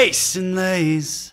face and lays.